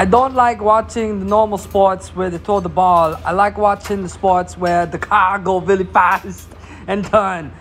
I don't like watching the normal sports where they throw the ball. I like watching the sports where the car go really fast and turn.